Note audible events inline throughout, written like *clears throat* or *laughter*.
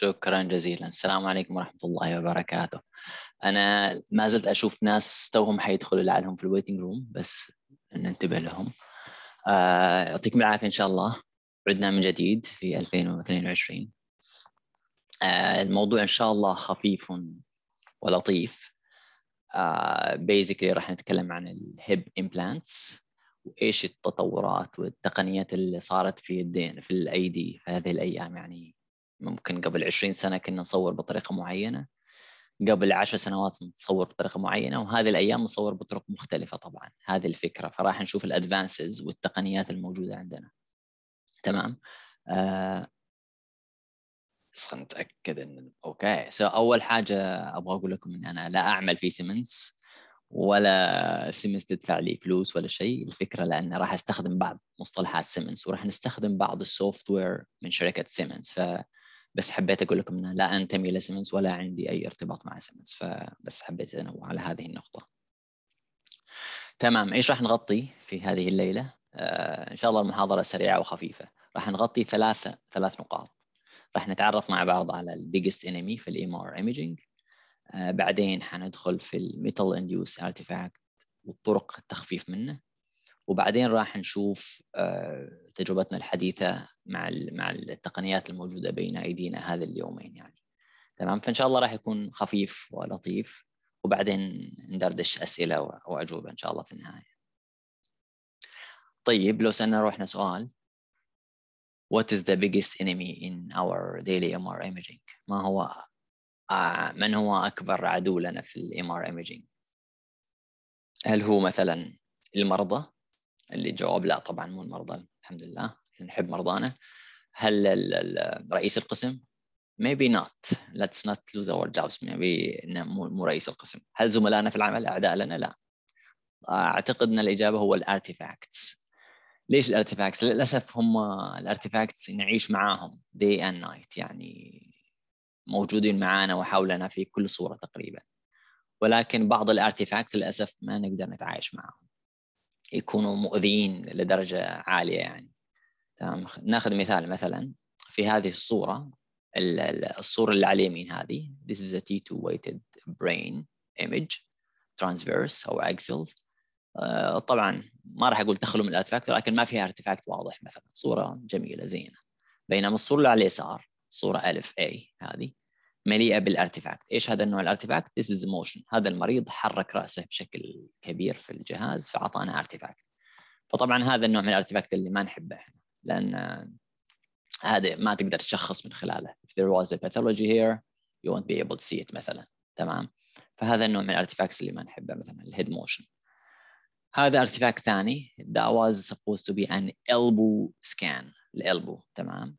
شكرا جزيلا. السلام عليكم ورحمة الله وبركاته. أنا ما زلت أشوف ناس توهم حيدخلوا لعلهم في ال waiting room بس ننتبه لهم. آه، يعطيكم العافية إن شاء الله. عدنا من جديد في 2022 آه، الموضوع إن شاء الله خفيف ولطيف. basically راح نتكلم عن ال hip implants وإيش التطورات والتقنيات اللي صارت في الدين في الايدي في هذه الأيام يعني ممكن قبل 20 سنة كنا نصور بطريقة معينة قبل 10 سنوات نصور بطريقة معينة وهذه الأيام نصور بطرق مختلفة طبعا. هذه الفكرة. فراح نشوف ال advances والتقنيات الموجودة عندنا. تمام؟ آه بس خلينا نتأكد إن okay. So أول حاجة أبغى أقول لكم إن أنا لا أعمل في سيمنز ولا سيمنز تدفع لي فلوس ولا شيء. الفكرة لأن راح أستخدم بعض مصطلحات سيمنز وراح نستخدم بعض ال software من شركة سيمنز ف بس حبيت أقول لكم إنه لا أنتمي لسيمنز ولا عندي أي ارتباط مع سيمنز فبس حبيت انوه على هذه النقطة. تمام إيش راح نغطي في هذه الليلة؟ آه إن شاء الله المحاضرة سريعة وخفيفة. راح نغطي ثلاث ثلاث نقاط. راح نتعرف مع بعض على ال biggest enemy في ال MR imaging بعدين حندخل في ال metal induced artifact وطرق التخفيف منه. وبعدين راح نشوف آه، تجربتنا الحديثة مع مع التقنيات الموجودة بين أيدينا هذا اليومين يعني. تمام؟ فإن شاء الله راح يكون خفيف ولطيف وبعدين ندردش أسئلة وأجوبة إن شاء الله في النهاية. طيب لو سألنا روحنا سؤال. What is the biggest enemy in our daily MR imaging? ما هو آه من هو أكبر عدو لنا في ال MR imaging هل هو مثلا المرضى؟ اللي جواب لا طبعا مو المرضى الحمد لله نحب مرضانا. هل رئيس القسم؟ Maybe not. Let's not lose our jobs. Maybe مو مو رئيس القسم. هل زملائنا في العمل؟ اعداء لنا لا. أعتقد إن الإجابة هو ال artifacts ليش ال artifacts للأسف هم ال artifacts نعيش معاهم day and night. يعني موجودين معانا وحولنا في كل صورة تقريبا. ولكن بعض ال artifacts للأسف ما نقدر نتعايش معاهم يكونوا مؤذيين لدرجة عالية يعني. تمام. ناخذ مثال مثلا في هذه الصورة الصورة اللي على اليمين هذه. This is a T2 weighted brain image transverse أو axial آه، طبعا ما راح أقول تخلو من ال artifact ولكن ما فيها artifact واضح مثلا. صورة جميلة زينة. بينما الصورة اللي على اليسار صورة ألف A هذه. مليئة بال artifact إيش هذا النوع ال artifact this is motion. هذا المريض حرك رأسه بشكل كبير في الجهاز فأعطانا artifact فطبعا هذا النوع من ال artifact اللي ما نحبه إحنا لأن هذا ما تقدر تشخص من خلاله. If there was a pathology here you won't be able to see it مثلا. تمام؟ فهذا النوع من ال artifacts اللي ما نحبه مثلا ال head motion هذا artifact ثاني that was supposed to be an elbow scan. ال elbow تمام؟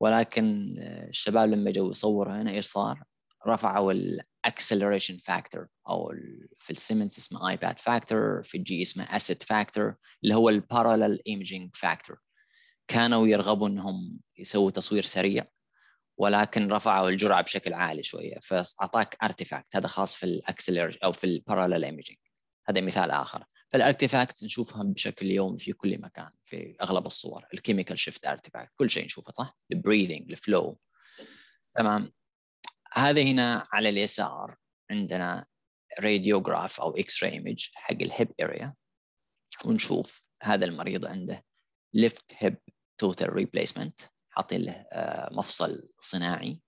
ولكن الشباب لما جو يصوروا هنا إيش صار؟ رفعوا ال acceleration factor أو في السيمنز اسمه iPAT factor في ال GE اسمه ASSET factor اللي هو ال parallel imaging factor كانوا يرغبوا إنهم يسووا تصوير سريع ولكن رفعوا الجرعة بشكل عالي شوية. فأعطاك artifact هذا خاص في ال acceler أو في ال parallel imaging هذا مثال آخر. فال artifact نشوفها بشكل يومي في كل مكان في أغلب الصور. ال chemical shift artifact كل شيء نشوفه صح؟ ال breathing ال flow تمام؟ هذا هنا على اليسار عندنا radiograph أو X-ray image حق ال hip area ونشوف هذا المريض عنده left hip total replacement حاطين له آه، مفصل صناعي.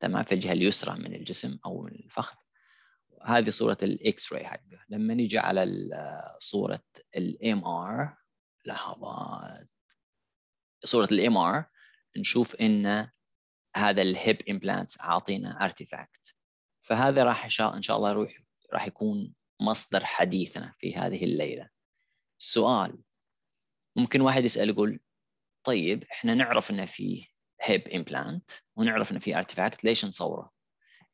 تمام؟ في الجهة اليسرى من الجسم أو من الفخذ. هذه صورة ال X-ray حقه. لما نيجي على صورة ال MR لحظات. صورة ال MR نشوف إن هذا ال hip implants عاطينا artifact فهذا راح إن شاء الله يروح راح يكون مصدر حديثنا في هذه الليلة. السؤال ممكن واحد يسأل يقول طيب إحنا نعرف ان في hip implant ونعرف ان في artifact ليش نصوره؟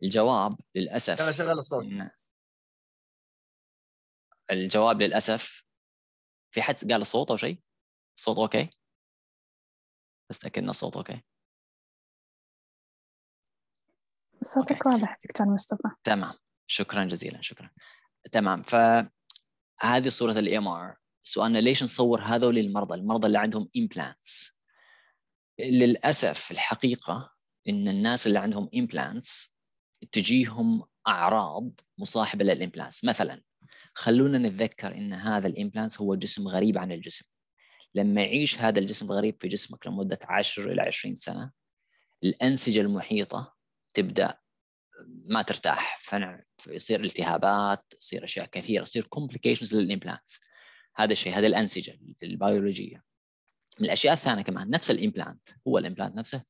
الجواب للأسف يلا شغل الصوت. الجواب للأسف في حد قال الصوت أو شيء؟ الصوت okay؟ بس تاكدنا الصوت okay. صوتك واضح دكتور مصطفى. تمام. شكرا جزيلا شكرا. تمام. فهذه صورة ال MR سؤالنا ليش نصور هذول المرضى المرضى اللي عندهم implants. للأسف الحقيقة إن الناس اللي عندهم implants تجيهم أعراض مصاحبة لل implants مثلا خلونا نتذكر إن هذا ال implants هو جسم غريب عن الجسم. لما يعيش هذا الجسم الغريب في جسمك لمدة 10 إلى 20 سنة الأنسجة المحيطة تبدأ ما ترتاح. فيصير التهابات يصير أشياء كثيرة يصير complications لل implants هذا الشيء هذه الأنسجة البيولوجية. من الأشياء الثانية كمان نفس ال implant هو ال implant نفسه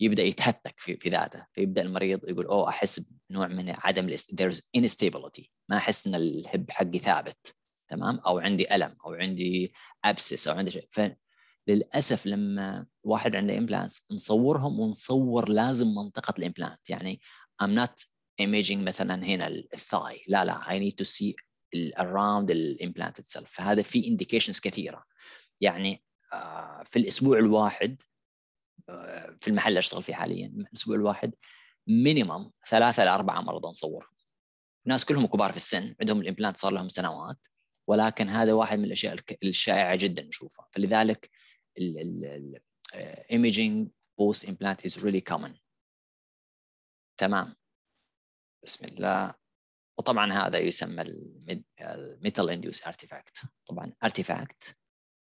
يبدأ يتهتك في في ذاته فيبدأ المريض يقول أوه أحس بنوع من عدم there's instability. ما أحس إن ال hip حقي ثابت تمام؟ أو عندي ألم أو عندي abscess أو عندي شيء. فللاسف لما واحد عنده implants نصورهم ونصور لازم منطقة ال implant يعني I'm not imaging مثلا هنا ال thigh لا لا I need to see around ال implant itself. فهذا في indications كثيرة. يعني آه، في الأسبوع الواحد في المحل اللي أشتغل فيه حاليا الأسبوع الواحد minimum ثلاثة لاربعه مرضى نصورهم الناس كلهم كبار في السن عندهم ال implant صار لهم سنوات ولكن هذا واحد من الأشياء الشائعة جدا نشوفها. فلذلك ال imaging post implant is really common تمام. بسم الله. وطبعا هذا يسمى ال metal induced artifact طبعا artifact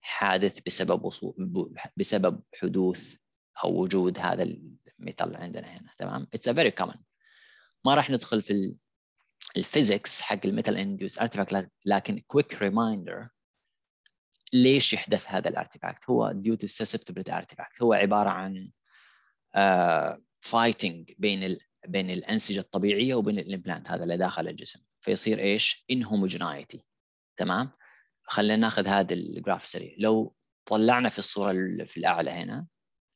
حادث بسبب وصول بسبب حدوث أو وجود هذا ال metal عندنا هنا تمام؟ it's a very common ما راح ندخل في ال physics حق ال metal induced artifact لكن quick reminder ليش يحدث هذا ال artifact هو due to susceptibility artifact هو عبارة عن fighting uh, بين ال بين الأنسجة الطبيعية وبين ال implant هذا اللي داخل الجسم. فيصير إيش؟ inhomogeneity تمام؟ خلينا ناخذ هذا ال graph سريع. لو طلعنا في الصورة في الأعلى هنا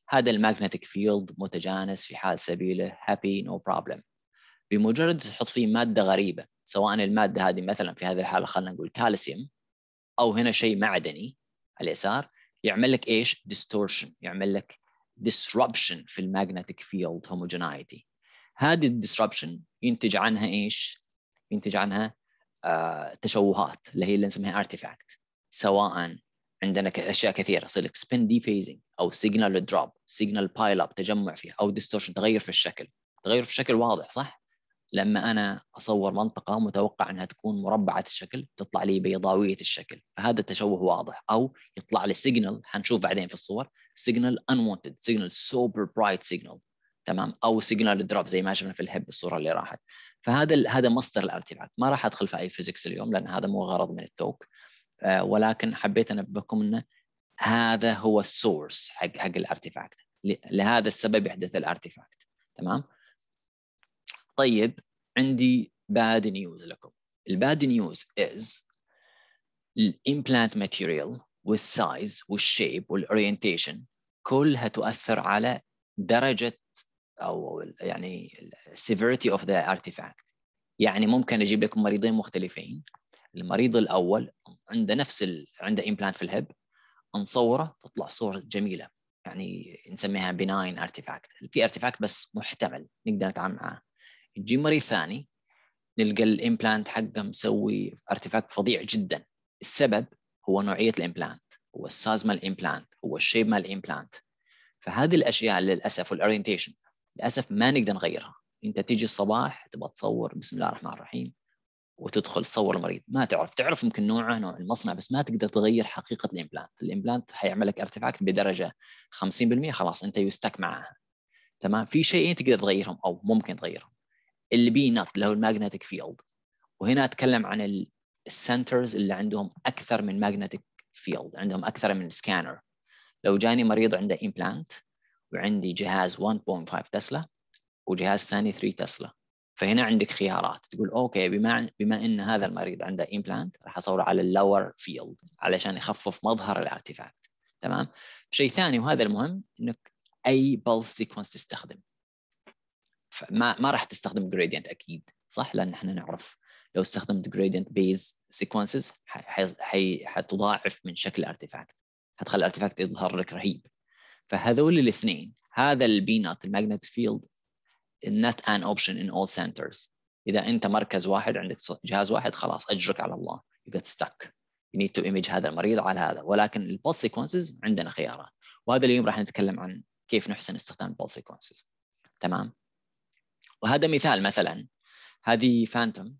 هذا ال magnetic field متجانس في حال سبيله happy no problem بمجرد تحط فيه مادة غريبة سواء المادة هذه مثلا في هذه الحالة خلينا نقول كالسيوم أو هنا شيء معدني على اليسار يعمل لك إيش؟ distortion يعمل لك disruption في ال magnetic field homogeneity هذه ال disruption ينتج عنها إيش؟ ينتج عنها آه تشوهات اللي هي اللي نسميها artifact سواء عندنا أشياء كثيرة. لك spin dephasing أو signal drop signal pile up تجمع فيه أو distortion تغير في الشكل. تغير في الشكل واضح صح؟ لما أنا أصور منطقة متوقع إنها تكون مربعة الشكل تطلع لي بيضاوية الشكل. فهذا التشوه واضح. أو يطلع لي signal حنشوف بعدين في الصور signal unwanted signal super bright signal تمام؟ أو signal drop زي ما شفنا في ال hip الصورة اللي راحت. فهذا هذا مصدر ال artifact ما راح أدخل في أي physics اليوم لأن هذا مو غرض من ال talk. ولكن حبيت أنبهكم انه هذا هو ال source حق حق ال artifact لهذا السبب يحدث ال artifact تمام؟ طيب عندي bad news لكم. ال bad news is الامبلانت ماتيريال والسايز والشيب والاورينتيشن كلها تؤثر على درجة أو يعني severity of the artifact. يعني ممكن أجيب لكم مريضين مختلفين المريض الأول عنده نفس ال... عنده implant في ال hip نصوره تطلع صورة جميلة يعني نسميها benign artifact في artifact بس محتمل نقدر نتعامل معاه. يجي مريض ثاني نلقى ال implant حقه مسوي artifact فظيع جدا. السبب هو نوعية ال implant هو ال size مال ال implant هو ال shape مال ال implant فهذه الأشياء للأسف وال orientation للأسف ما نقدر نغيرها. أنت تيجي الصباح تبغى تصور بسم الله الرحمن الرحيم وتدخل تصور المريض ما تعرف. تعرف يمكن نوعه نوع المصنع بس ما تقدر تغير حقيقة ال implant. ال implant حيعمل لك artifact بدرجه 50% خلاص أنت you stuck معها. تمام؟ في شيئين تقدر تغيرهم أو ممكن تغيرهم. ال B0 اللي هو ال magnetic field. وهنا أتكلم عن ال centers اللي عندهم أكثر من magnetic field عندهم أكثر من سكانر لو جاني مريض عنده implant وعندي جهاز 1.5 تسلا وجهاز ثاني 3 تسلا. فهنا عندك خيارات. تقول okay بما بما إن هذا المريض عنده implant راح اصوره على ال lower field علشان يخفف مظهر ال artifact تمام؟ شيء ثاني وهذا المهم إنك أي pulse sequence تستخدم. فما ما راح تستخدم gradient أكيد صح؟ لأن إحنا نعرف لو استخدمت gradient based sequences حتضاعف من شكل ال artifact حتخلي ال artifact يظهر لك رهيب. فهذول الاثنين هذا ال B0 ال magnetic field not an option in all centers. إذا أنت مركز واحد عندك جهاز واحد خلاص أجرك على الله. You get stuck. You need to image هذا المريض على هذا. ولكن ال pulse sequences عندنا خيارات. وهذا اليوم راح نتكلم عن كيف نحسن استخدام ال pulse sequences تمام؟ وهذا مثال مثلا. هذه phantom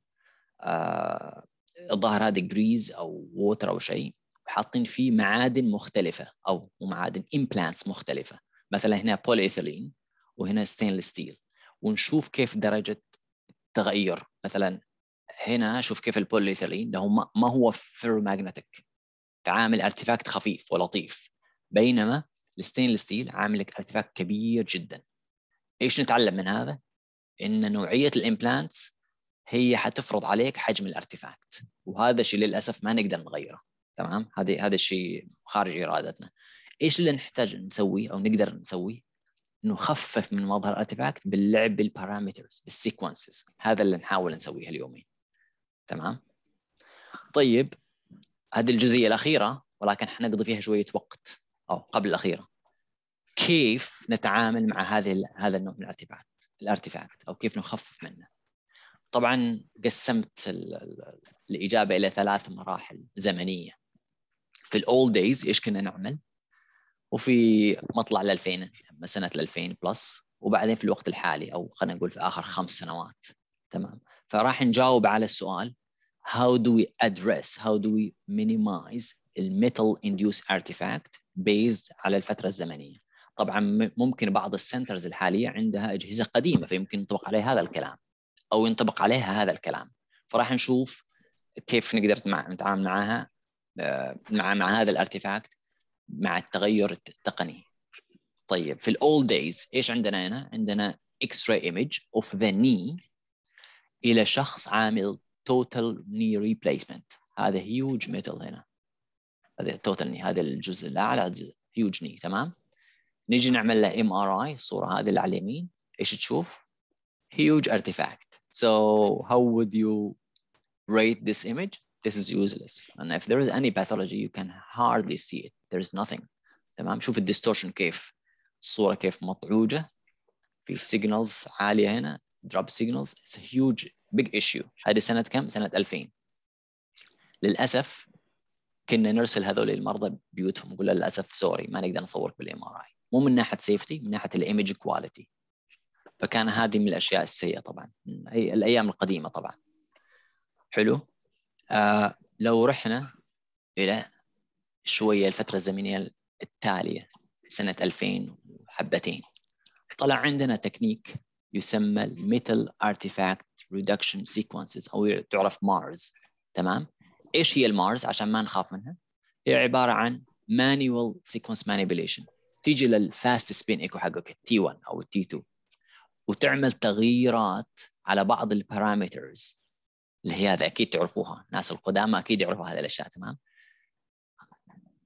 آه الظاهر هذه grease أو water أو شيء حاطين فيه معادن مختلفة أو معادن implants مختلفة. مثلا هنا بوليثيلين وهنا stainless steel ونشوف كيف درجة التغير. مثلا هنا شوف كيف البوليثيلين له ما هو ferromagnetic فعامل artifact خفيف ولطيف. بينما ال stainless steel عامل لك artifact كبير جدا. إيش نتعلم من هذا؟ إن نوعية ال implants هي حتفرض عليك حجم ال artifact وهذا الشيء للأسف ما نقدر نغيره. تمام؟ هذا هذا الشيء خارج إرادتنا. إيش اللي نحتاج نسويه أو نقدر نسويه؟ نخفف من مظهر ال artifact باللعب بال parameters بال sequences هذا اللي نحاول نسويه اليومين. تمام؟ طيب هذه الجزئية الأخيرة ولكن حنقضي فيها شوية وقت أو قبل الأخيرة. كيف نتعامل مع هذه هذا النوع من ال artifact ال artifact أو كيف نخفف منه؟ طبعا قسمت الإجابة إلى ثلاث مراحل زمنية. في ال old days إيش كنا نعمل؟ وفي مطلع ل 2000 سنة 2000 plus وبعدين في الوقت الحالي أو خلينا نقول في آخر خمس سنوات. تمام. فراح نجاوب على السؤال how do we address how do we minimize ال metal induced artifact based على الفترة الزمنية؟ طبعا ممكن بعض ال centers الحالية عندها أجهزة قديمة فيمكن ينطبق عليها هذا الكلام أو ينطبق عليها هذا الكلام. فراح نشوف كيف نقدر نتعامل معها آه، مع مع هذا ال artifact مع التغير التقني. طيب في ال old days إيش عندنا هنا؟ عندنا X-ray image of the knee إلى شخص عامل total knee replacement هذا huge metal هنا. هذا total knee هذا الجزء الأعلى huge knee تمام؟ نيجي نعمل له MRI الصورة هذه اللي على اليمين. إيش تشوف؟ huge artifact. So how would you rate this image? This is useless. And if there is any pathology you can hardly see it. There's nothing. تمام؟ شوف ال distortion كيف. الصورة كيف مطعوجة. في signals عالية هنا. drop signals. It's a huge big issue. هذه سنة كم؟ سنة 2000 للأسف كنا نرسل هذول المرضى بيوتهم نقول للأسف sorry ما نقدر نصورك بال MRI مو من ناحية safety من ناحية ال image quality فكان هذه من الأشياء السيئة طبعا. هي الأيام القديمة طبعا. حلو؟ آه لو رحنا إلى شوية الفترة الزمنية التالية سنة 2000 وحبتين طلع عندنا تكنيك يسمى ال metal artifact reduction sequences أو تعرف مارز تمام؟ إيش هي المارز عشان ما نخاف منها. هي عبارة عن manual sequence manipulation تيجي لل fast spin echo حقك ال T1 أو ال T2 وتعمل تغييرات على بعض ال parameters اللي هي هذا أكيد تعرفوها. الناس القدامى أكيد يعرفوا هذه الأشياء تمام؟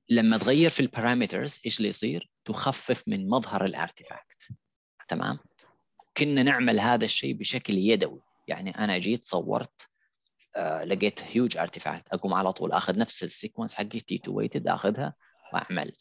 لما تغير في ال parameters إيش اللي يصير؟ تخفف من مظهر ال artifact تمام؟ كنا نعمل هذا الشيء بشكل يدوي. يعني أنا جيت صورت آه لقيت huge artifact أقوم على طول آخذ نفس ال sequence حقي T2 weighted آخذها وأعمل.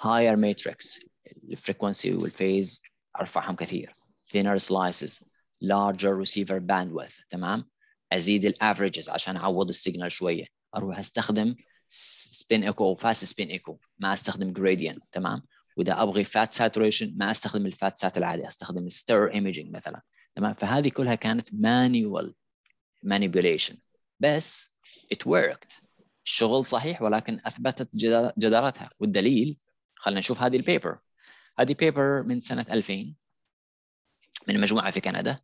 higher matrix ال frequency وال phase أرفعهم كثير. Thinner slices larger receiver bandwidth تمام؟ أزيد ال averages عشان أعوض ال signal شوية. أروح أستخدم spin echo fast spin echo ما أستخدم gradient تمام؟ وإذا أبغي fat saturation ما أستخدم ال fat sat العادي أستخدم STIR imaging مثلا. تمام؟ فهذه كلها كانت manual manipulation بس it worked. الشغل صحيح ولكن أثبتت جدارتها. والدليل خلينا نشوف هذه ال paper هذه paper من سنة 2000 من مجموعة في كندا.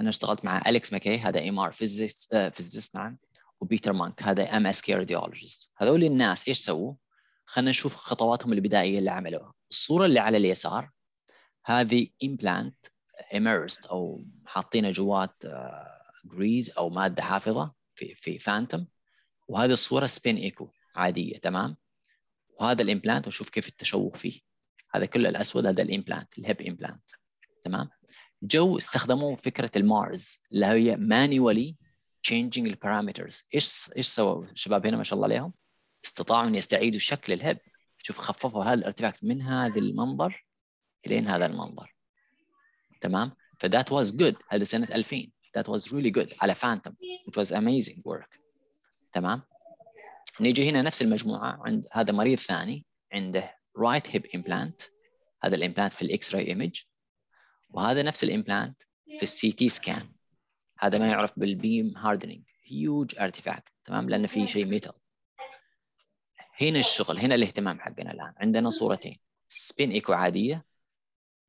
أنا اشتغلت مع أليكس ماكي هذا MR physicist physicist نعم وبيتر مانك هذا MSK radiologist هذول الناس إيش سووا؟ خلينا نشوف خطواتهم البدائية اللي عملوها. الصورة اللي على اليسار هذه implant immersed أو حاطينه جوات grease أو مادة حافظة في في phantom وهذه الصورة spin echo عادية تمام؟ وهذا ال implant وشوف كيف التشوه فيه. هذا كله الأسود هذا ال implant ال hip implant تمام؟ جو استخدموا فكرة المارز اللي هي manually changing ال parameters إيش إيش سووا الشباب هنا ما شاء الله عليهم؟ استطاعوا إن يستعيدوا شكل ال hip شوف خففوا هذا ال artifact من هذا المنظر إلين هذا المنظر. تمام؟ ف that was good هذا سنة 2000 that was really good على phantom which was amazing work. تمام؟ نيجي هنا نفس المجموعة عند هذا مريض ثاني عنده right hip implant. هذا ال implant في ال X-ray image وهذا نفس ال implant في ال CT scan هذا ما يعرف بال beam hardening huge artifact تمام؟ لأن في شيء metal هنا الشغل هنا الاهتمام حقنا الآن. عندنا صورتين. spin echo عادية.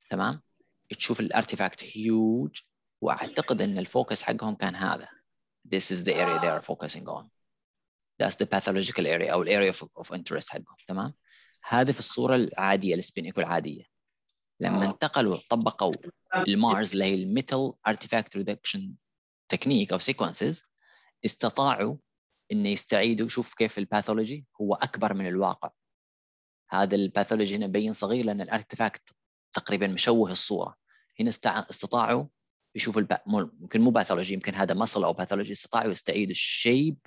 تمام؟ تشوف ال artifact huge وأعتقد إن ال focus حقهم كان هذا. This is the area they are focusing on. That's the pathological area أو ال area of, of interest حقهم. تمام؟ هذا في الصورة العادية ال spin echo العادية. لما انتقلوا طبقوا المارز اللي هي ال metal artifact reduction technique أو sequences استطاعوا انه يستعيدوا شوف كيف ال pathology هو أكبر من الواقع. هذا ال pathology هنا مبين صغير لأن ال artifact تقريبا مشوه الصورة. هنا استطاعوا يشوفوا الب... يمكن مو pathology يمكن هذا muscle أو pathology استطاعوا يستعيدوا ال shape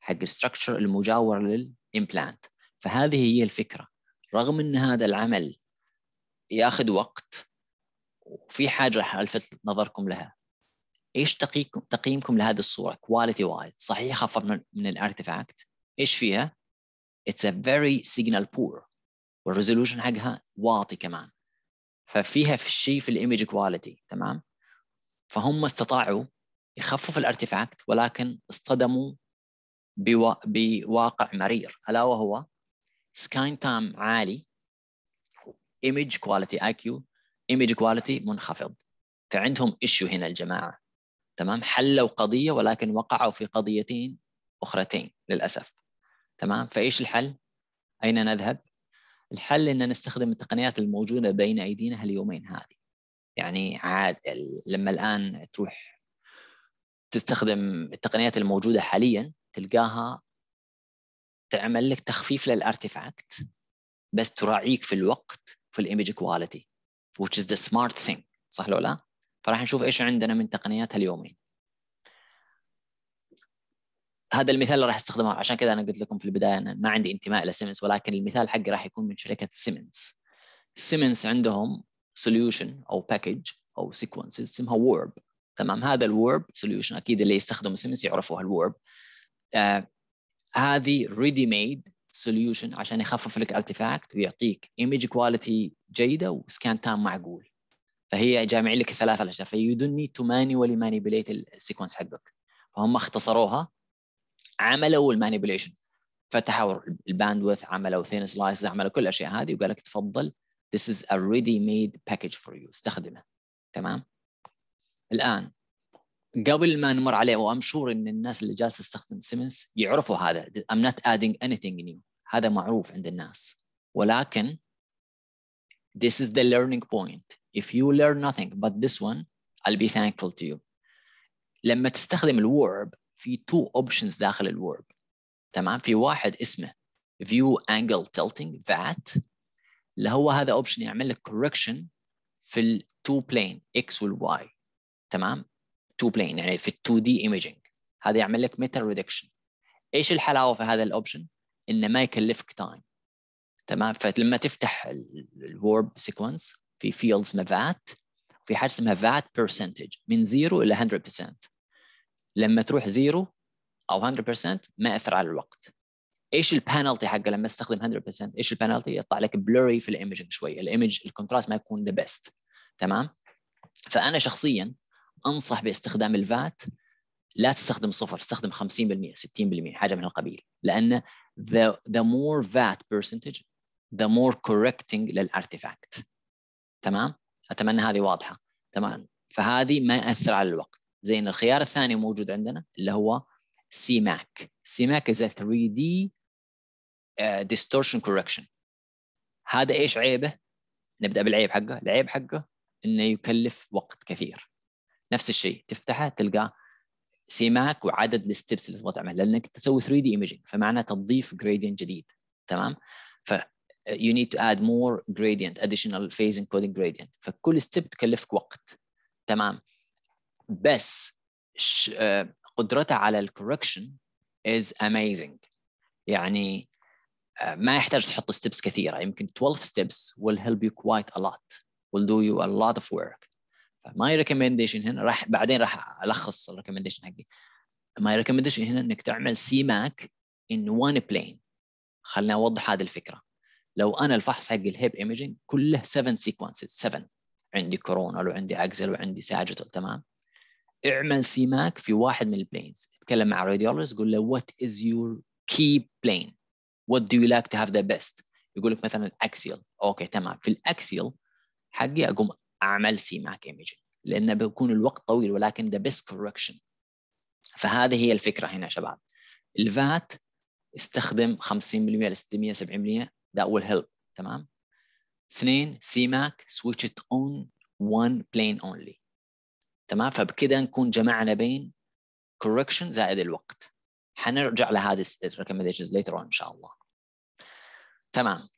حق ال structure المجاور لل implant فهذه هي الفكرة. رغم إن هذا العمل ياخذ وقت وفي حاجة راح ألفت نظركم لها. إيش تقييمكم لهذه الصورة؟ quality wise صحيح خفض من, ال artifact إيش فيها؟ it's a very signal poor وال resolution حقها واطي كمان. ففيها في الشيء في ال image quality تمام؟ فهم استطاعوا يخففوا ال artifact ولكن اصطدموا بوا... بواقع مرير. ألا وهو scan time عالي image quality IQ image quality منخفض. فعندهم issue هنا الجماعة. تمام؟ حلوا قضية ولكن وقعوا في قضيتين أخرتين للأسف. تمام؟ فإيش الحل؟ أين نذهب؟ الحل إن نستخدم التقنيات الموجودة بين أيدينا هاليومين هذه. يعني عاد لما الآن تروح تستخدم التقنيات الموجودة حاليا تلقاها تعمل لك تخفيف لل artifact بس تراعيك في الوقت في ال image quality which is the smart thing. صح ولا لا؟ فراح نشوف إيش عندنا من تقنيات هاليومين هذا المثال اللي راح أستخدمه عشان كذا أنا قلت لكم في البداية أنا ما عندي انتماء إلى سيمنز ولكن المثال حقي راح يكون من شركة سيمنز سيمنز عندهم solution أو package أو sequence اسمها WARP تمام؟ هذا ال WARP solution أكيد اللي يستخدموا سيمنز يعرفوا ال WARP آه هذه ready made solution عشان يخفف لك artifact ويعطيك image quality جيدة و scan time معقول. فهي جامعين لك الثلاثة الأشياء. ف you don't need to manually manipulate ال sequence حقك. فهم اختصروها. عملوا ال manipulation فتحوا ال bandwidth عملوا thin slices عملوا كل الأشياء هذه وقال لك تفضل this is a ready made package for you. استخدمه. تمام؟ الآن قبل ما نمر عليه و I'm sure إن الناس اللي جالسة تستخدم سيمنز يعرفوا هذا. I'm not adding anything new. هذا معروف عند الناس. ولكن this is the learning point. If you learn nothing but this one I'll be thankful to you. لما تستخدم ال WARP في two options داخل ال WARP. تمام؟ في واحد اسمه view angle tilting VAT اللي هو هذا option يعمل لك correction في ال two plane x وال y تمام؟ two plane يعني في ال 2D imaging هذا يعمل لك metal reduction إيش الحلاوة في هذا ال option إنه ما يكلفك time تمام؟ فلما تفتح ال WARP sequence في field اسمه VAT في حاجة اسمها VAT percentage من 0 إلى 100% لما تروح 0 أو 100% ما يأثر على الوقت. إيش البانلتي حقه لما تستخدم 100% إيش البانلتي يطلع لك blurry في ال imaging شوية ال image ال contrast ما يكون the best تمام؟ فأنا شخصيا أنصح باستخدام ال VAT. لا تستخدم صفر تستخدم 50% 60% حاجة من القبيل. لأن the, the more VAT percentage the more correcting لل artifact تمام؟ أتمنى هذه واضحة. تمام؟ فهذه ما يأثر على الوقت. زي ان الخيار الثاني موجود عندنا اللي هو SEMAC SEMAC is 3D distortion correction. هذا إيش عيبه؟ نبدأ بالعيب حقه. العيب حقه إنه يكلف وقت كثير. نفس الشيء. تفتحه تلقى SEMAC وعدد ال steps اللي تبغى تعملها لأنك تسوي 3D imaging فمعناه تضيف gradient جديد. تمام؟ ف you need to add more gradient additional phase encoding gradient. فكل step تكلفك وقت. تمام؟ بس قدرتها على ال correction is amazing. يعني ما يحتاج تحط steps كثيرة. يمكن 12 steps will help you quite a lot. will do you a lot of work. my recommendation هنا. راح بعدين راح ألخص ال recommendation حقي. my recommendation هنا إنك تعمل SEMAC in one plane خليني أوضح هذه الفكرة. لو أنا الفحص حق ال hip imaging كله 7 sequences 7 عندي coronal وعندي axial وعندي sagittal تمام؟ اعمل SEMAC في واحد من ال planes تكلم مع radiologist قول له what is your key plane what do you like to have the best يقول لك مثلا ال axial okay تمام. في ال axial حقي أقوم اعمل SEMAC imaging لأنه بيكون الوقت طويل ولكن the best correction فهذه هي الفكرة هنا شباب. ال VAT استخدم 50% ل 600 700 that will help. تمام؟ اثنين SEMAC switch it on one plane only. تمام؟ فبكده نكون جمعنا بين correction زائد الوقت. حنرجع لهذه recommendations later on إن شاء الله. تمام؟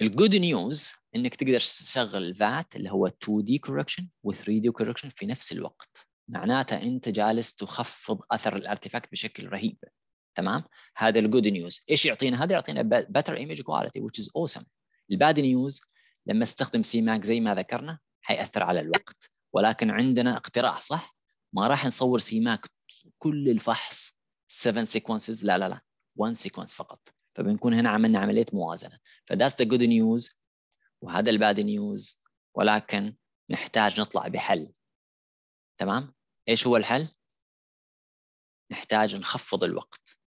ال good news إنك تقدر تشغل ال VAT اللي هو 2D correction و 3D correction في نفس الوقت. معناته أنت جالس تخفض أثر ال artifact بشكل رهيب. تمام؟ هذا ال good news إيش يعطينا؟ هذا يعطينا better image quality which is awesome. ال bad news لما استخدم SEMAC زي ما ذكرنا حيأثر على الوقت. ولكن عندنا اقتراح صح؟ ما راح نصور SEMAC كل الفحص 7 sequences لا لا لا 1 sequence فقط. فبنكون هنا عملنا عملية موازنة. ف that's the good news وهذا ال bad news ولكن نحتاج نطلع بحل. تمام؟ إيش هو الحل؟ نحتاج نخفض الوقت.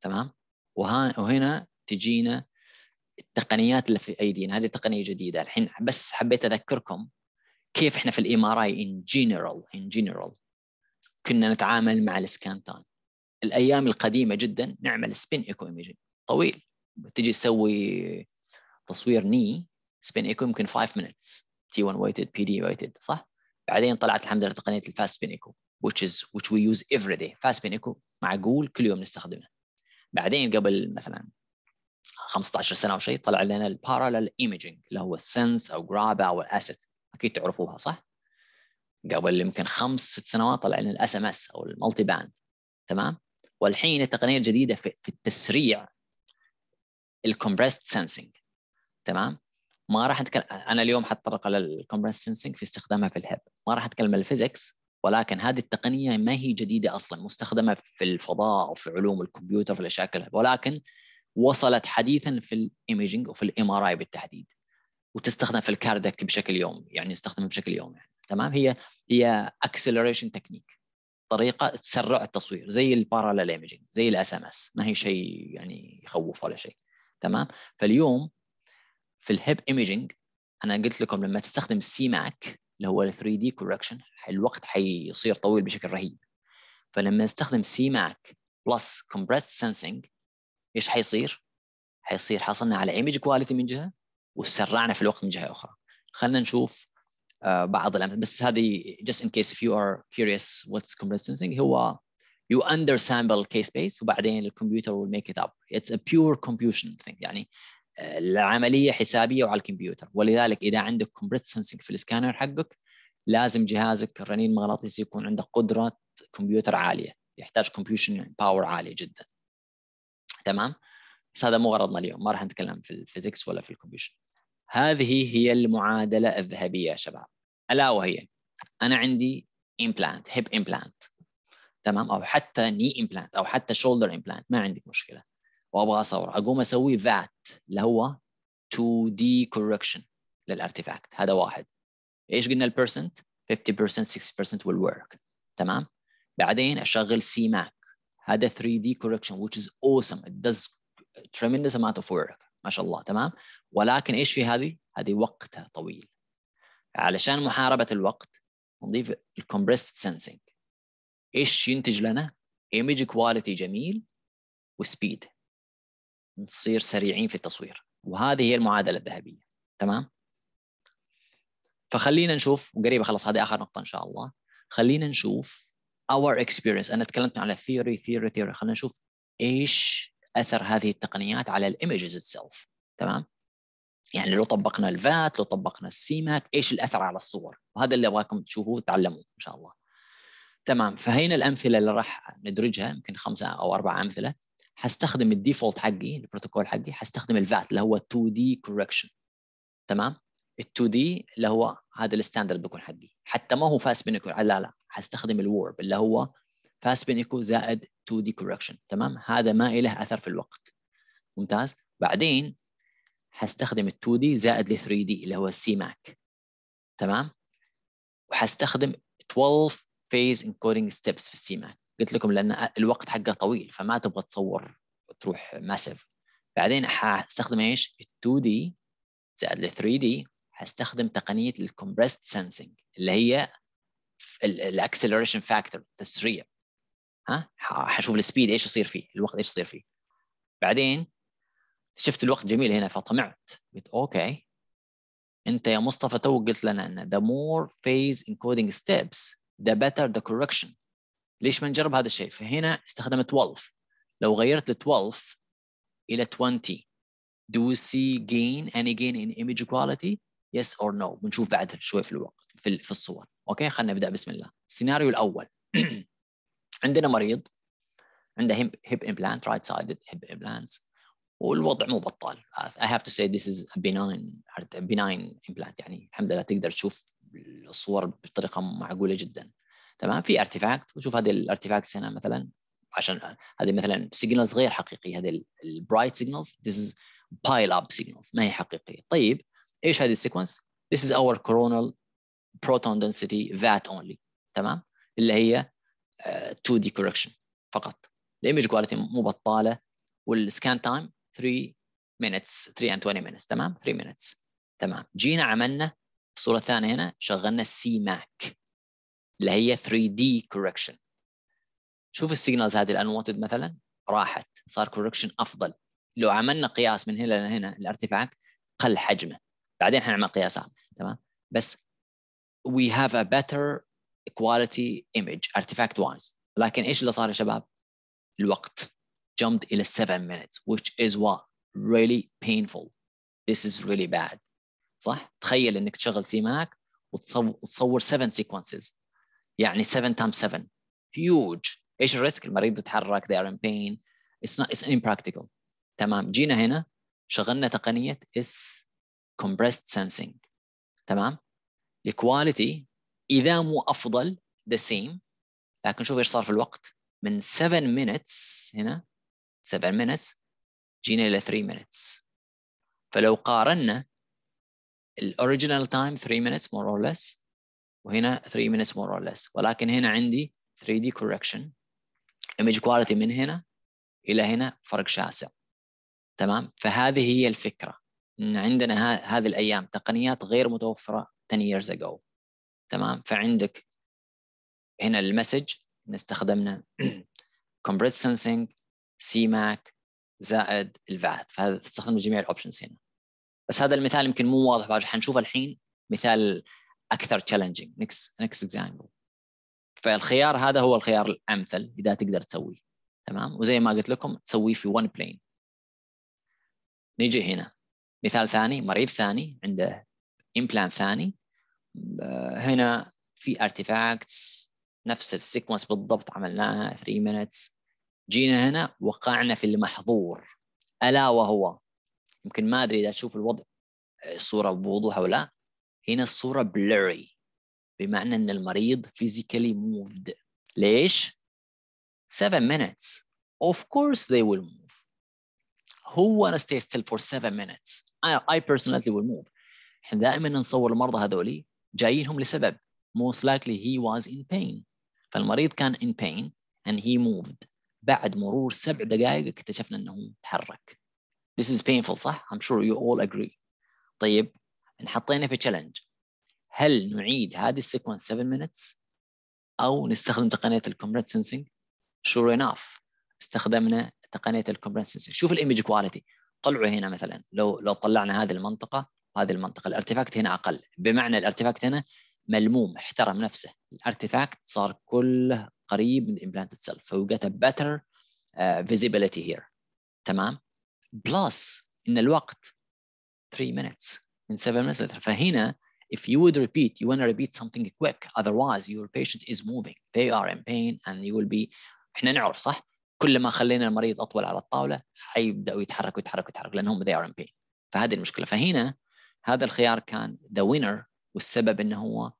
تمام؟ وهنا تجينا التقنيات اللي في أيدينا. هذه تقنية جديدة. الحين بس حبيت أذكركم كيف إحنا في ال MRI in general in general كنا نتعامل مع ال scan time الأيام القديمة جدا نعمل spin echo imaging طويل. تجي تسوي تصوير knee spin echo يمكن 5 minutes. T1 weighted PD weighted صح؟ بعدين طلعت الحمد لله تقنية ال fast spin echo which is which we use every day. fast spin echo معقول كل يوم نستخدمه. بعدين قبل مثلا 15 سنة أو شيء طلع لنا ال parallel imaging اللي هو ال SENSE أو GRAPPA أو ال ASSET أكيد تعرفوها صح؟ قبل يمكن خمس ست سنوات طلع لنا ال SMS أو ال multiband تمام؟ والحين التقنيه الجديده في, في التسريع ال compressed sensing تمام؟ ما راح نتكلم أنا اليوم حتطرق على ال compressed sensing في استخدامها في ال hip ما راح أتكلم عن ال physics ولكن هذه التقنية ما هي جديدة أصلا مستخدمة في الفضاء وفي علوم الكمبيوتر في الأشياء كلها ولكن وصلت حديثا في ال imaging وفي ال MRI بالتحديد. وتستخدم في ال cardiac بشكل يوم يعني يستخدم بشكل يومي يعني. تمام؟ هي هي acceleration technique طريقة تسرع التصوير زي ال parallel imaging زي ال SMS ما هي شيء يعني يخوف ولا شيء. تمام؟ فاليوم في ال hip imaging أنا قلت لكم لما تستخدم ال SEMAC اللي هو ال 3D correction الوقت حيصير طويل بشكل رهيب. فلما نستخدم SEMAC plus compressed sensing إيش حيصير؟ حيصير حصلنا على image quality من جهة وسرعنا في الوقت من جهة أخرى. خلينا نشوف uh, بعض الأمثلة. بس هذه just in case if you are curious what's compressed sensing هو you undersample k-space وبعدين الكمبيوتر will make it up. It's a pure computation thing. يعني العملية حسابية وعلى الكمبيوتر. ولذلك إذا عندك compressed sensing في السكانر حقك لازم جهازك الرنين المغناطيسي يكون عنده قدرة كمبيوتر عالية. يحتاج computation power عالية جدا. تمام؟ بس هذا مو غرضنا اليوم. ما راح نتكلم في ال physics ولا في ال computation. هذه هي المعادلة الذهبية يا شباب. ألا وهي. أنا عندي implant hip implant تمام؟ أو حتى knee implant أو حتى shoulder implant ما عندك مشكلة. وأبغى اصور أقوم أسوي VAT اللي هو 2D correction لل artifact هذا واحد. إيش قلنا ال percent 50% 60% will work. تمام؟ بعدين أشغل SEMAC هذا 3D correction which is awesome. It does tremendous amount of work. ما شاء الله. تمام؟ ولكن إيش في هذه؟ هذه وقتها طويل. علشان محاربة الوقت نضيف ال compressed sensing إيش ينتج لنا؟ image quality جميل و speed نصير سريعين في التصوير. وهذه هي المعادلة الذهبية. تمام؟ فخلينا نشوف وقريبة خلاص هذه آخر نقطة إن شاء الله. خلينا نشوف our experience. أنا تكلمت عن ال theory theory theory خلينا نشوف إيش أثر هذه التقنيات على ال images itself تمام؟ يعني لو طبقنا ال VAT لو طبقنا ال SEMAC إيش الأثر على الصور؟ وهذا اللي أبغاكم تشوفوه وتتعلموه إن شاء الله. تمام فهنا الأمثلة اللي راح ندرجها يمكن خمسة أو أربع أمثلة حستخدم ال default حقي البروتوكول حقي حستخدم ال VAT اللي هو 2D correction تمام؟ ال 2D اللي هو هذا ال standard بيكون حقي. حتى ما هو فاست بينيكو لا لا حستخدم ال WARP اللي هو فاست بينيكو زائد 2D correction تمام؟ هذا ما له أثر في الوقت. ممتاز؟ بعدين حستخدم ال 2D زائد ال 3D اللي هو ال SEMAC تمام؟ وحستخدم 12 phase encoding steps في ال SEMAC قلت لكم لأن الوقت حقه طويل فما تبغى تصور تروح massive بعدين حستخدم إيش؟ ال 2D زائد ال 3D حستخدم تقنية ال compressed sensing اللي هي ال acceleration factor التسريع ها؟ حشوف ال speed إيش يصير فيه الوقت إيش يصير فيه. بعدين شفت الوقت جميل هنا فطمعت. قلت okay. أنت يا مصطفى تو قلت لنا إن the more phase encoding steps the better the correction. ليش ما نجرب هذا الشيء؟ فهنا استخدمت 12 لو غيرت ل 12 إلى 20 do we see gain any gain in image quality yes or no. بنشوف بعد شوي في الوقت في, في الصور. أوكي؟ خلينا نبدأ بسم الله. السيناريو الأول. *clears throat* عندنا مريض عنده hip implant right sided hip implants. والوضع مو بطال. I have to say this is a benign benign implant. يعني الحمد لله تقدر تشوف الصور بطريقة معقولة جدا. تمام؟ في artifact وشوف هذه ال artifacts هنا مثلا عشان هذه مثلا signals غير حقيقية هذه ال bright signals this is pile up ما هي حقيقية. طيب إيش هذه ال sequence this is our coronal proton density VAT only. تمام؟ اللي هي 2D correction فقط. ال image quality مو بطالة وال scan time 3 minutes 3 and 20 minutes. تمام؟ 3 minutes. تمام؟ جينا عملنا الصورة الثانية هنا شغلنا ال SEMAC اللي هي 3D correction. شوف ال signals هذه ال unwanted مثلا راحت صار correction أفضل. لو عملنا قياس من هنا لهنا ال artifact قل حجمه. بعدين حنعمل قياسات تمام؟ بس we have a better quality image artifact wise لكن إيش اللي صار يا شباب؟ الوقت. jumped إلى 7 minutes which is what? really painful. This is really bad. صح؟ تخيل إنك تشغل SEMAC وتصور 7 sequences. يعني 7 times 7 huge. إيش ال risk؟ المريض يتحرك they are in pain. It's not it's impractical. تمام. جينا هنا شغلنا تقنية CS compressed sensing. تمام؟ ال quality إذا مو أفضل the same. لكن شوف إيش صار في الوقت. من 7 minutes هنا 7 minutes جينا إلى 3 minutes. فلو قارنا ال original time 3 minutes more or less وهنا 3 minutes more or less. ولكن هنا عندي 3D correction. image quality من هنا إلى هنا فرق شاسع. تمام؟ فهذه هي الفكرة. إن عندنا هذه الأيام تقنيات غير متوفرة 10 years ago. تمام؟ فعندك هنا المسج. استخدمنا *clears throat* compressed sensing SEMAC زائد ال VAT فهذا تستخدم جميع ال options هنا. بس هذا المثال يمكن مو واضح واضح حنشوف الحين مثال أكثر challenging. Next next example. فالخيار هذا هو الخيار الأمثل إذا تقدر تسويه. تمام؟ وزي ما قلت لكم تسويه في one plane. نيجي هنا. مثال ثاني مريض ثاني عنده implant ثاني. هنا في artifacts نفس ال sequence بالضبط عملناها 3 minutes. جينا هنا وقعنا في المحظور. ألا وهو. يمكن ما أدري إذا تشوف الوضع الصورة بوضوح أو لا هنا الصورة blurry بمعنى إن المريض physically moved. ليش؟ 7 minutes. Of course they will move. Who wanna stay still for 7 minutes? I, I personally will move. إحنا دائما نصور المرضى هذولي جايينهم لسبب. Most likely he was in pain. فالمريض كان in pain and he moved. بعد مرور سبع دقائق اكتشفنا إنه تحرك. This is painful صح؟ I'm sure you all agree. طيب انحطينا في challenge هل نعيد هذه ال sequence 7 minutes أو نستخدم تقنية ال compressed sensing sure enough. استخدمنا تقنية ال compressed sensing شوف ال image quality طلعوا هنا مثلا. لو لو طلعنا هذه المنطقة وهذه المنطقة. ال artifact هنا أقل. بمعنى ال artifact هنا ملموم احترم نفسه. ال artifact صار كله قريب من ال implant itself. ف we got a better uh, visibility here. تمام؟ plus إن الوقت 3 minutes من 7 minutes فهنا if you would repeat you want to repeat something quick otherwise your patient is moving. They are in pain and you will be إحنا نعرف صح؟ كل ما خلينا المريض أطول على الطاولة حيبدأوا يتحركوا يتحركوا يتحركوا لأنهم they are in pain. فهذه المشكلة. فهنا هذا الخيار كان the winner والسبب إنه هو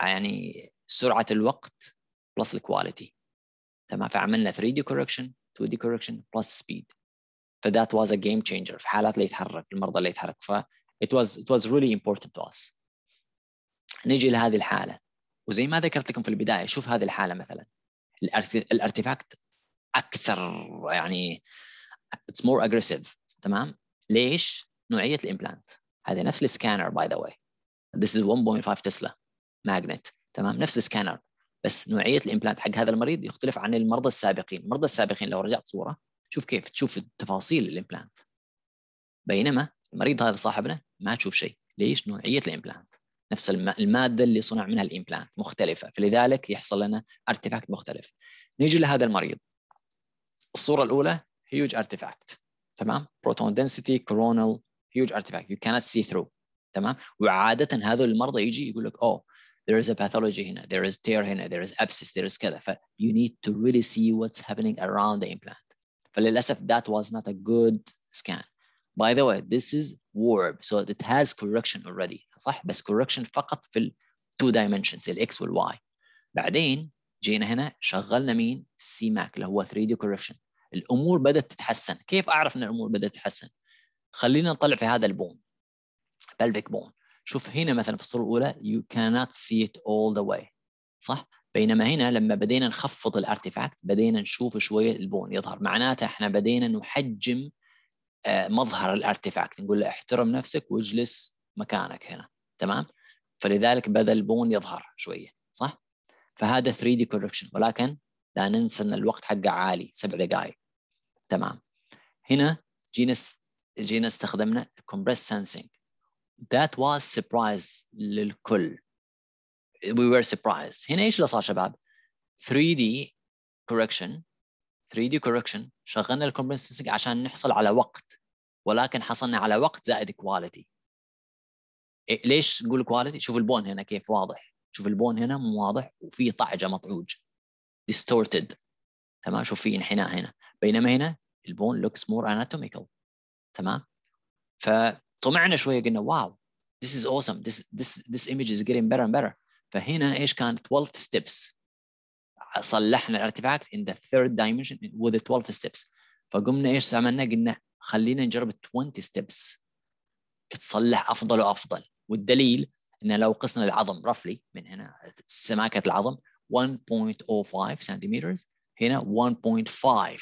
يعني سرعة الوقت plus ال quality تمام؟ فعملنا 3 D correction 2 D correction plus speed ف that was a game changer في حالات اللي يتحرك المرضى اللي يتحرك. ف it was it was really important to us. نيجي لهذه الحالة. وزي ما ذكرت لكم في البداية شوف هذه الحالة مثلا. ال artifact أكثر يعني it's more aggressive تمام؟ ليش؟ نوعية ال implant. هذه نفس ال scanner by the way This is 1.5 Tesla magnet تمام؟ نفس السكانر. بس نوعية ال implant حق هذا المريض يختلف عن المرضى السابقين، المرضى السابقين لو رجعت صورة شوف كيف تشوف تفاصيل ال implant بينما المريض هذا صاحبنا ما تشوف شيء، ليش؟ نوعية ال implant نفس المادة اللي صنع منها ال implant مختلفة. فلذلك يحصل لنا artifact مختلف. نيجي لهذا المريض. الصورة الأولى huge artifact تمام؟ proton density coronal huge artifact. You cannot see through. تمام؟ وعادة هذول المرضى يجي يقول لك oh there is a pathology هنا. there is tear هنا. there is abscess. there is كذا. ف you need to really see what's happening around the implant. فللأسف that was not a good scan. By the way this is warp so it has correction already صح؟ بس correction فقط في ال two dimensions ال X وال Y بعدين جينا هنا شغلنا مين؟ SEMAC اللي هو 3 D correction. الأمور بدأت تتحسن. كيف أعرف إن الأمور بدأت تتحسن؟ خلينا نطلع في هذا ال bone pelvic bone. شوف هنا مثلا في الصورة الأولى you cannot see it all the way صح؟ بينما هنا لما بدينا نخفض ال artifact بدينا نشوف شوية ال bone يظهر. معناته إحنا بدينا نحجم مظهر ال artifact نقول له احترم نفسك واجلس مكانك هنا. تمام؟ فلذلك بدأ ال bone يظهر شوية صح؟ فهذا 3 D correction ولكن لا ننسى إن الوقت حقه عالي سبع دقائق تمام. هنا جينا جينا استخدمنا compressed sensing. That was surprise للكل. We were surprised. هنا إيش اللي صار شباب؟ 3D correction. 3D correction. شغلنا ال compressed sensing عشان نحصل على وقت. ولكن حصلنا على وقت زائد quality ليش نقول quality شوف ال bone هنا كيف واضح. شوف ال bone هنا مو واضح وفي طعجة مطعوج. distorted. تمام؟ شوف في انحناء هنا. بينما هنا ال bone looks more anatomical. تمام؟ فطمعنا شوية قلنا wow this is awesome. This this this image is getting better and better. فهنا ايش كان 12 steps صلحنا الارتفاكت in the third dimension with the 12 steps فقمنا ايش عملنا قلنا خلينا نجرب 20 steps تصلح افضل وافضل والدليل ان لو قسنا العظم رفلي من هنا سماكه العظم 1.05 سنتيمتر هنا 1.5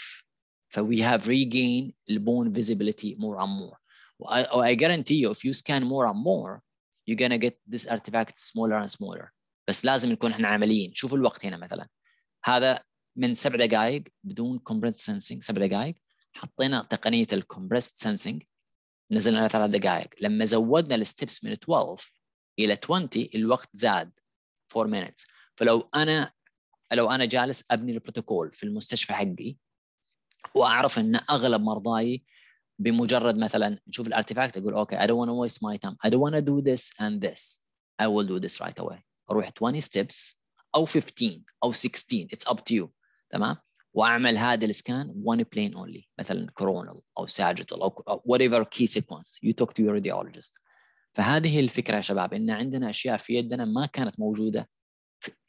ف we have regained the bone visibility more and more I, I guarantee you if you scan more and more you're gonna get this artifact smaller and smaller بس لازم نكون إحنا عمليين. شوفوا الوقت هنا مثلا. هذا من سبع دقائق بدون compressed sensing. سبع دقائق حطينا تقنية الكمبرست سنسنج نزلنا على ثلاث دقائق لما زودنا الستبس من 12 إلى 20 الوقت زاد 4 minutes. فلو أنا لو أنا جالس أبني البروتوكول في المستشفى حقي وأعرف إن أغلب مرضاي بمجرد مثلا نشوف ال artifact أقول okay waste my time. I don't want to do this and this. I will do this right away. اروح 20 steps او 15 او 16 it's up to you تمام واعمل هذا السكان one plane only مثلا coronal او sagittal او whatever key sequence you talk to your radiologist فهذه الفكره يا شباب ان عندنا اشياء في يدنا ما كانت موجوده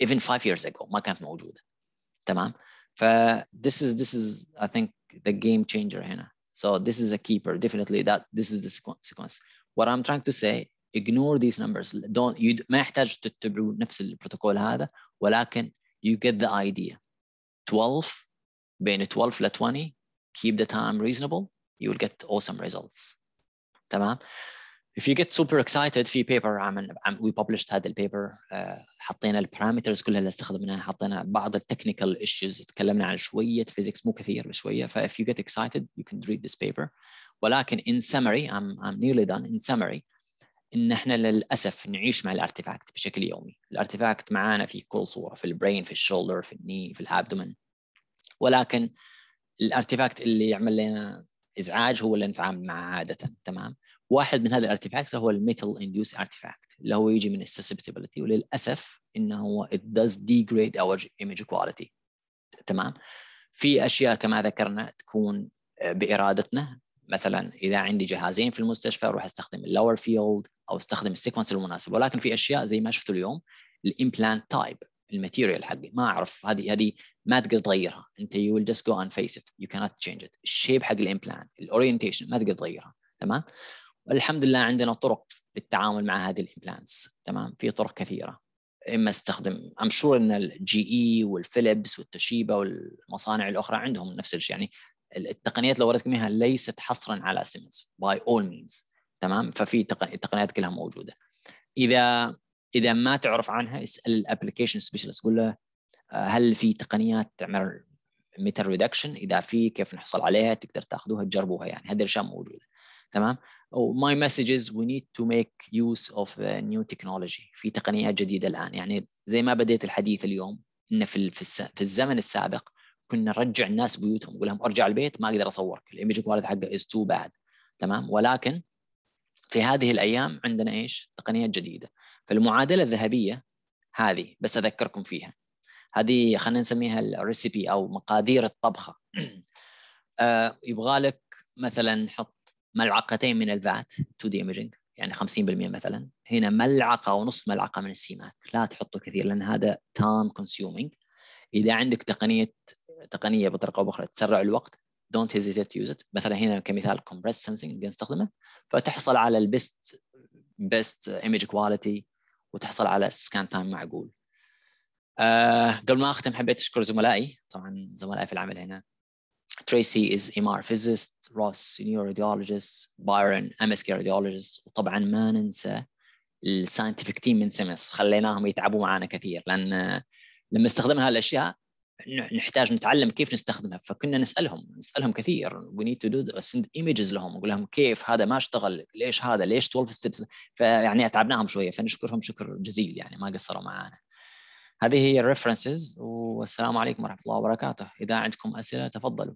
even five years ago ما كانت موجوده تمام ف this is this is I think the game changer هنا so this is a keeper definitely that this is the sequence what I'm trying to say ignore these numbers don't you ما يحتاج تتبعوا نفس البروتوكول هذا ولكن you get the idea 12 بين 12 ل 20 keep the time reasonable you will get awesome results تمام if you get super excited في paper عمل we published هذا البيبر uh, حطينا البارامترز كلها اللي استخدمناها حطينا بعض التكنيكال issues تكلمنا عن شويه فيزيكس مو كثير بشويه ف if you get excited you can read this paper ولكن in summary I'm, I'm nearly done in summary إن إحنا للأسف نعيش مع ال artifact بشكل يومي. ال artifact معانا في كل صورة في البرين في الشولدر في الني في الابدومن ولكن الارتفاكت اللي يعمل لنا إزعاج هو اللي نتعامل معه عادة تمام؟ واحد من هذه ال artifacts هو ال metal induced artifact اللي هو يجي من ال susceptibility وللأسف إنه هو it does degrade our image quality تمام؟ في أشياء كما ذكرنا تكون بإرادتنا. مثلا إذا عندي جهازين في المستشفى أروح أستخدم ال lower field أو استخدم ال sequence المناسب. ولكن في أشياء زي ما شفتوا اليوم ال implant type ال material حقي. ما أعرف هذه هذه ما تقدر تغيرها. أنت يو ويل جاست جو اند فيس ات يو كانت تشينج ات الشيب حق ال implant ال orientation ما تقدر تغيرها. تمام؟ والحمد لله عندنا طرق للتعامل مع هذه ال implants. تمام؟ في طرق كثيرة. إما استخدم I'm sure إن الجي اي والفيليبس والتوشيبا والمصانع الأخرى عندهم نفس الشيء. يعني التقنيات اللي وريتكم إياها ليست حصرا على سيمنز by all means تمام؟ ففي التقنيات كلها موجودة. إذا إذا ما تعرف عنها اسأل ال application specialist قول له آه، هل في تقنيات تعمل metal reduction؟ إذا في كيف نحصل عليها؟ تقدر تاخذوها تجربوها يعني. هذه الأشياء موجودة. تمام؟ my message is we need to make use of new technology. في تقنيات جديدة الآن. يعني زي ما بديت الحديث اليوم إن في في الزمن السابق كنا نرجع الناس بيوتهم نقول لهم أرجع البيت ما أقدر أصورك. ال image quality حقه is too bad تمام؟ ولكن في هذه الأيام عندنا إيش؟ تقنيات جديدة. فالمعادلة الذهبية هذه بس أذكركم فيها. هذه خلينا نسميها ال recipe أو مقادير الطبخة. *clears throat* آه يبغى لك مثلا حط ملعقتين من ال fat 2D imaging يعني 50% مثلا. هنا ملعقة ونص ملعقة من ال SEMAC لا تحطه كثير لأن هذا time consuming إذا عندك تقنية تقنية بطريقة أو بأخرى تسرع الوقت don't hesitate to use it. مثلا هنا كمثال compress sensing نستخدمه. فتحصل على ال best best image quality وتحصل على scan time معقول. أه قبل ما أختم حبيت أشكر زملائي. طبعا زملائي في العمل هنا. تريسي as MR physicist روس senior radiologist بايرن MSK radiologist وطبعا ما ننسى ال scientific team من سيمنز خليناهم يتعبوا معنا كثير لأن لما استخدمنا هالأشياء نحتاج نتعلم كيف نستخدمها. فكنا نسألهم نسألهم كثير. we need to do send images لهم. نقول لهم كيف هذا ما اشتغل ليش هذا ليش 12 steps فيعني أتعبناهم شوية. فنشكرهم شكر جزيل يعني ما قصروا معنا هذه هي ال references والسلام عليكم ورحمة الله وبركاته. إذا عندكم أسئلة تفضلوا.